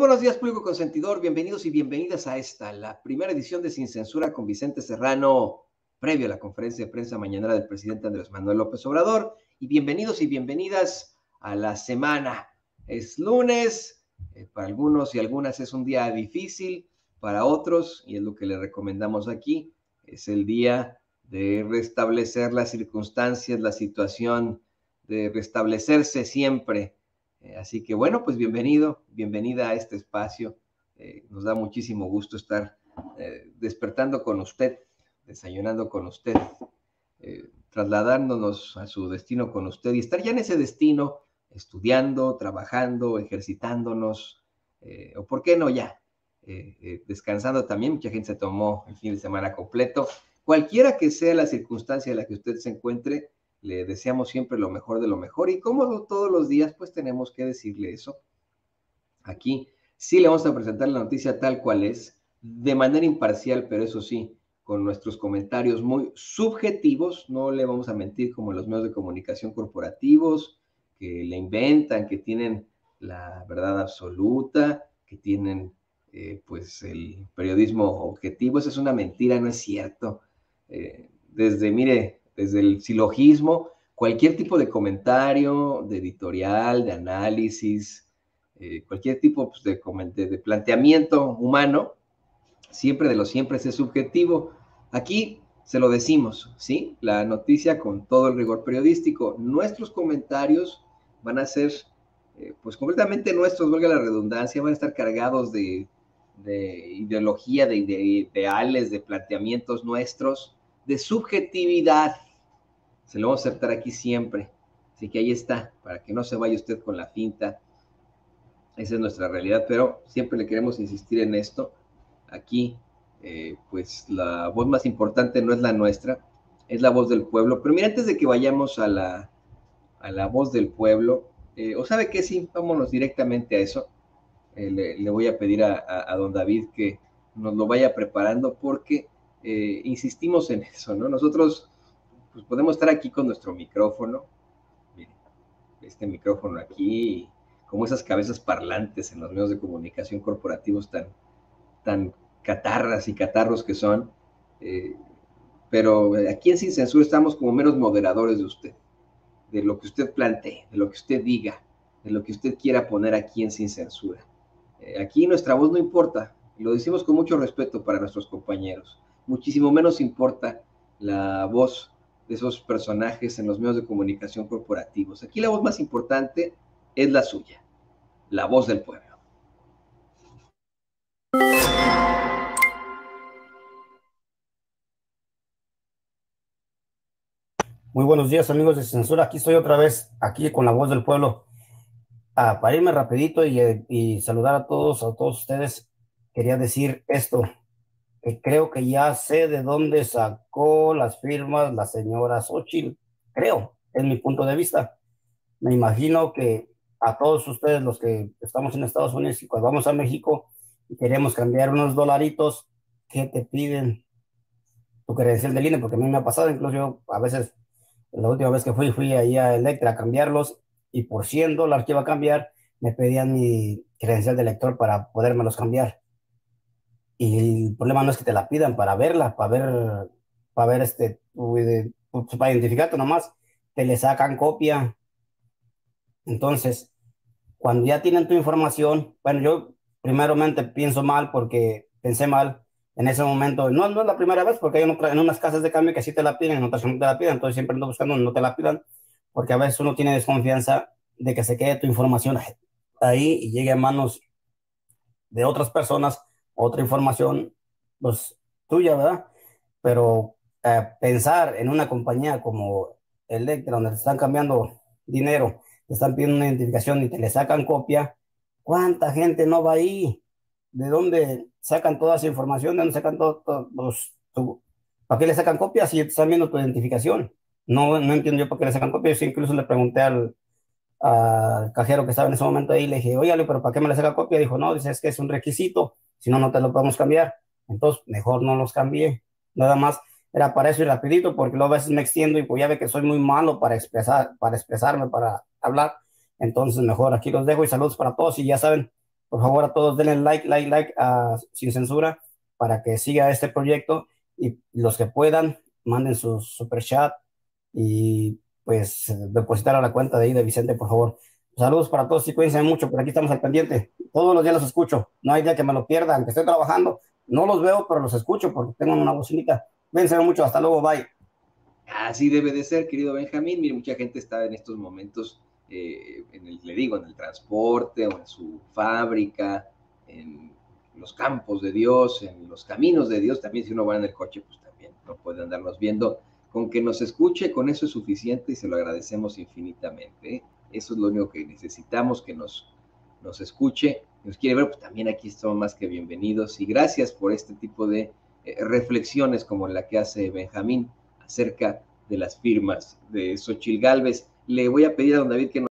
buenos días, público consentidor. Bienvenidos y bienvenidas a esta, la primera edición de Sin Censura con Vicente Serrano, previo a la conferencia de prensa mañana del presidente Andrés Manuel López Obrador. Y bienvenidos y bienvenidas a la semana. Es lunes, eh, para algunos y algunas es un día difícil, para otros, y es lo que le recomendamos aquí, es el día de restablecer las circunstancias, la situación, de restablecerse siempre eh, así que bueno, pues bienvenido, bienvenida a este espacio. Eh, nos da muchísimo gusto estar eh, despertando con usted, desayunando con usted, trasladándonos a su destino con usted y estar ya en ese destino, estudiando, trabajando, ejercitándonos, o por qué no ya, descansando también. Mucha gente se tomó el fin de semana completo. Cualquiera que sea la circunstancia en la que usted se encuentre, le deseamos siempre lo mejor de lo mejor y como todos los días, pues tenemos que decirle eso. Aquí sí le vamos a presentar la noticia tal cual es, de manera imparcial, pero eso sí, con nuestros comentarios muy subjetivos, no le vamos a mentir como los medios de comunicación corporativos, que le inventan, que tienen la verdad absoluta, que tienen eh, pues el periodismo objetivo, eso es una mentira, no es cierto. Eh, desde, mire, desde el silogismo, cualquier tipo de comentario, de editorial, de análisis, eh, cualquier tipo pues, de, de, planteamiento humano, siempre de lo siempre es subjetivo. Aquí se lo decimos, ¿sí? La noticia con todo el rigor periodístico. Nuestros comentarios van a ser, eh, pues completamente nuestros, valga la redundancia, van a estar cargados de, de ideología, de, de ideales, de planteamientos nuestros, de subjetividad, se lo vamos a aceptar aquí siempre. Así que ahí está, para que no se vaya usted con la finta. Esa es nuestra realidad, pero siempre le queremos insistir en esto. Aquí, eh, pues la voz más importante no es la nuestra, es la voz del pueblo. Pero mira, antes de que vayamos a la, a la voz del pueblo, eh, o sabe que sí, vámonos directamente a eso. Eh, le, voy a pedir a, don David que nos lo vaya preparando porque insistimos en eso, ¿no? Nosotros pues podemos estar aquí con nuestro micrófono, miren, este micrófono aquí, como esas cabezas parlantes en los medios de comunicación corporativos tan, tan catarras y catarros que son, eh, pero aquí en Sin Censura estamos como menos moderadores de usted, de lo que usted plantee, de lo que usted diga, de lo que usted quiera poner aquí en Sin Censura. Eh, aquí nuestra voz no importa, lo decimos con mucho respeto para nuestros compañeros, muchísimo menos importa la voz de esos personajes en los medios de comunicación corporativos. Aquí la voz más importante es la suya, la voz del pueblo. Muy buenos días amigos de Censura, aquí estoy otra vez, aquí con la voz del pueblo. Ah, para irme rapidito y, y saludar a todos, a todos ustedes, quería decir esto que creo que ya sé de dónde sacó las firmas la señora Xochitl, creo, es mi punto de vista. Me imagino que a todos ustedes los que estamos en Estados Unidos y cuando vamos a México y queremos cambiar unos dolaritos, ¿qué te piden? Tu credencial de línea, porque a mí me ha pasado, incluso yo a veces, la última vez que fui, fui ahí a Electra a cambiarlos y por 100 dólares que iba a cambiar, me pedían mi credencial de lector para podérmelos cambiar y el problema no es que te la pidan para verla, para ver, para ver este, pues, para identificarte nomás, te le sacan copia. Entonces, cuando ya tienen tu información, bueno, yo primeramente pienso mal porque pensé mal en ese momento. No, no es la primera vez porque hay en, unas casas de cambio que sí te la piden, en otras no te la piden, entonces siempre ando buscando no te la pidan, porque a veces uno tiene desconfianza de que se quede tu información ahí y llegue a manos de otras personas otra información, pues tuya, ¿verdad? Pero eh, pensar en una compañía como Electra, donde te están cambiando dinero, te están pidiendo una identificación y te le sacan copia, ¿cuánta gente no va ahí? ¿De dónde sacan toda esa información? ¿De dónde sacan todos los... ¿Para qué le sacan copia si están viendo tu identificación? No, no entiendo yo por qué le sacan copia. Yo incluso le pregunté al, al cajero que estaba en ese momento ahí, le dije, oye, pero ¿para qué me le saca copia? Dijo, no, dice, es que es un requisito si no, no te lo podemos cambiar. Entonces, mejor no los cambié. Nada más era para eso y rapidito, porque luego a veces me extiendo y pues ya ve que soy muy malo para expresar, para expresarme, para hablar. Entonces, mejor aquí los dejo y saludos para todos. Y ya saben, Por favor, a todos denle like, like, like a Sin Censura para que siga este proyecto y los que puedan, manden su super chat y pues depositar a la cuenta de ahí de Vicente, por favor. Saludos para todos y cuídense mucho, por aquí estamos al pendiente. Todos los días los escucho, no hay día que me lo pierda, aunque estoy trabajando. No los veo, pero los escucho porque tengo una bocinita. Cuídense mucho, hasta luego, bye. Así debe de ser, querido Benjamín. Mire, mucha gente está en estos momentos, eh, en el, le digo, en el transporte o en su fábrica, en los campos de Dios, en los caminos de Dios. También si uno va en el coche, pues también no puede andarnos viendo. Con que nos escuche, con eso es suficiente y se lo agradecemos infinitamente. Eso es lo único que necesitamos, que nos, nos escuche. Nos quiere ver, pues también aquí estamos más que bienvenidos. Y gracias por este tipo de eh, reflexiones como la que hace Benjamín acerca de las firmas de Xochil Gálvez. Le voy a pedir a don David que nos